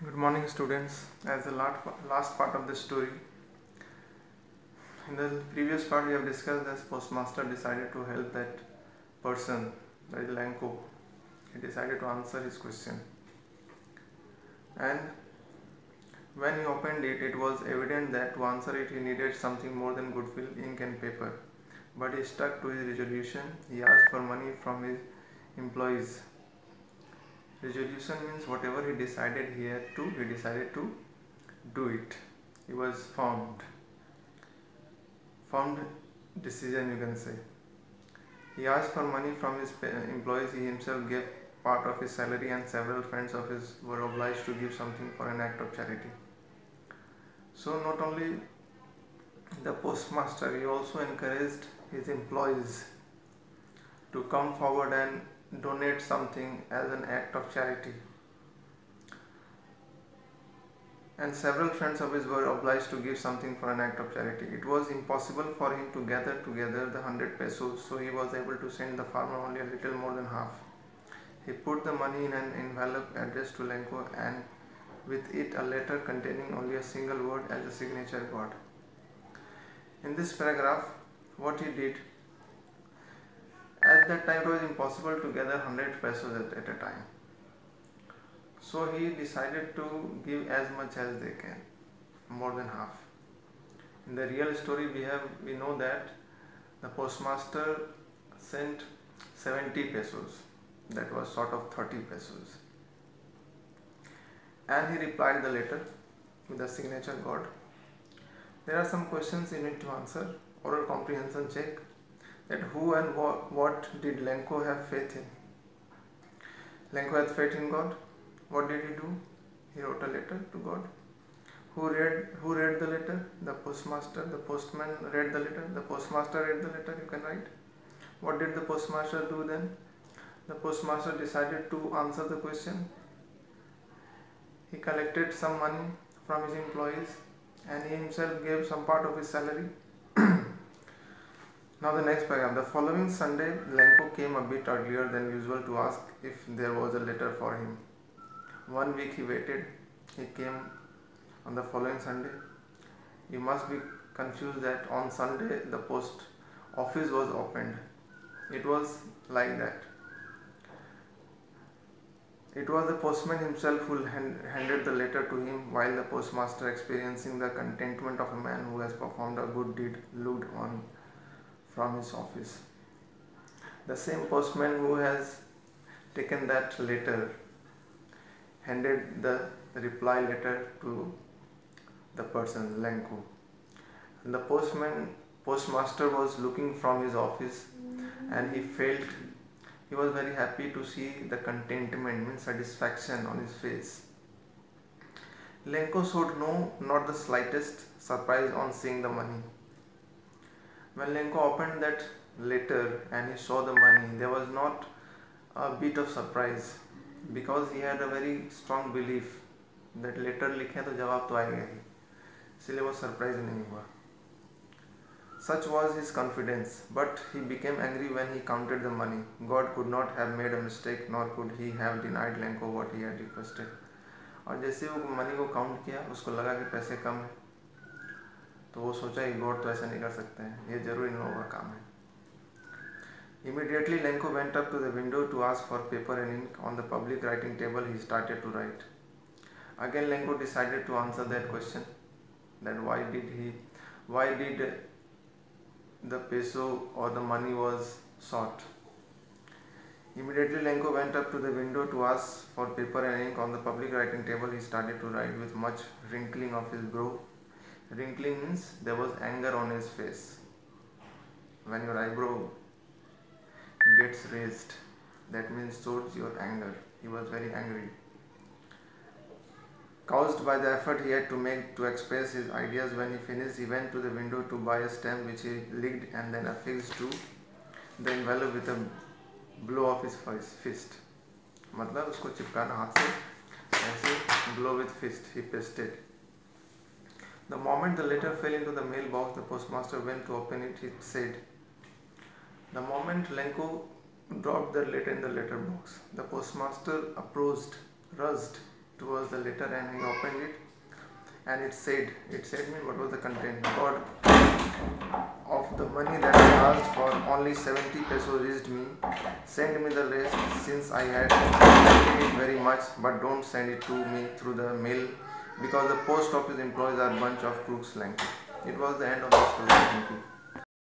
Good morning, students. As the last part of the story, in the previous part, we have discussed that postmaster decided to help that person, that Lanko. He decided to answer his question, and when he opened it, it was evident that to answer it, he needed something more than goodwill, ink, and paper. But he stuck to his resolution. He asked for money from his employees resolution means whatever he decided he had to he decided to do it. He was formed. Formed decision you can say. He asked for money from his employees. He himself gave part of his salary and several friends of his were obliged to give something for an act of charity. So not only the postmaster he also encouraged his employees to come forward and donate something as an act of charity. And several friends of his were obliged to give something for an act of charity. It was impossible for him to gather together the hundred pesos, so he was able to send the farmer only a little more than half. He put the money in an envelope addressed to Lenko and with it a letter containing only a single word as a signature God. In this paragraph, what he did at that time it was impossible to gather 100 pesos at, at a time. So he decided to give as much as they can more than half. In the real story we have we know that the postmaster sent 70 pesos. That was sort of 30 pesos. And he replied the letter with a signature god there are some questions you need to answer. Oral comprehension check that who and what, what did Lenko have faith in? Lenko had faith in God. What did he do? He wrote a letter to God. Who read who read the letter? The postmaster. The postman read the letter. The postmaster read the letter. You can write. What did the postmaster do then? The postmaster decided to answer the question. He collected some money from his employees and he himself gave some part of his salary now the next paragraph. The following Sunday, Lenko came a bit earlier than usual to ask if there was a letter for him. One week he waited. He came on the following Sunday. You must be confused that on Sunday the post office was opened. It was like that. It was the postman himself who hand, handed the letter to him while the postmaster, experiencing the contentment of a man who has performed a good deed, looked on from his office. The same postman who has taken that letter handed the reply letter to the person Lenko. And the postman postmaster was looking from his office and he felt he was very happy to see the contentment means satisfaction on his face. Lenko showed no not the slightest surprise on seeing the money. When Lenko opened that letter and he saw the money, there was not a bit of surprise because he had a very strong belief that letter लिखे तो जवाब तो आएगा ही इसलिए वो surprise नहीं हुआ Such was his confidence, but he became angry when he counted the money. God could not have made a mistake, nor could he have denied Lenko what he had requested. और जैसे वो money को count किया उसको लगा कि पैसे कम है तो वो सोचा कि गॉड तो ऐसा नहीं कर सकते हैं। ये ज़रूर इन लोगों का काम है। Immediately Lencho went up to the window to ask for paper and ink on the public writing table he started to write again Lencho decided to answer that question that why did he why did the peso or the money was short immediately Lencho went up to the window to ask for paper and ink on the public writing table he started to write with much wrinkling of his brow Wrinkling means there was anger on his face. When your eyebrow gets raised, that means shows your anger. He was very angry. Caused by the effort he had to make to express his ideas, when he finished, he went to the window to buy a stamp which he licked and then affixed to the envelope with a blow of his fist. मतलब उसको चिपकाना हाथ से ऐसे blow with fist he pasted. the moment the letter fell into the mailbox, the postmaster went to open it. He said, The moment Lenko dropped the letter in the letterbox, the postmaster approached, rushed towards the letter and he opened it. And it said it said me what was the content. God of the money that i asked for only 70 pesos reached me. Send me the rest since i had it very much but don't send it to me through the mail because the post office employees are a bunch of crooks like it was the end of the story thank you